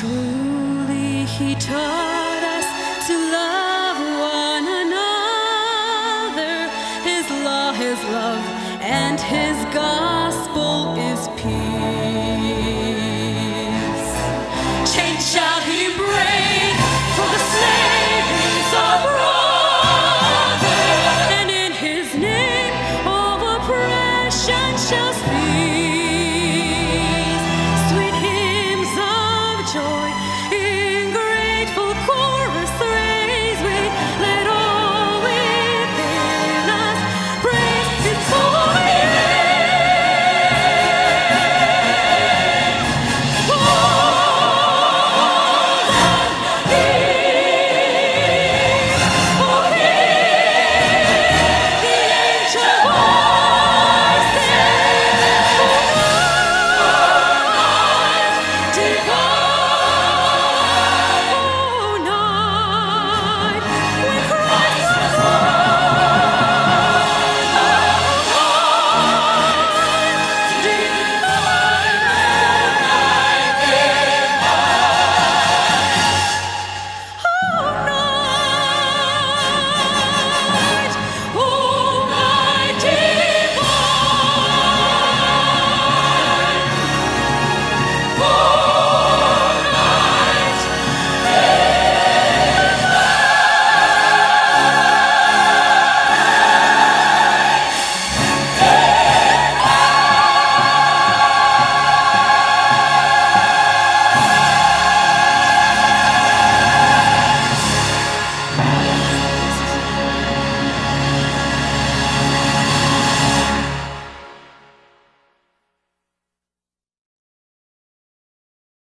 Truly, He taught us to love one another. His law, His love, and His gospel is peace. Change shall He break, for the slave is our brother. And in His name, all oppression shall cease.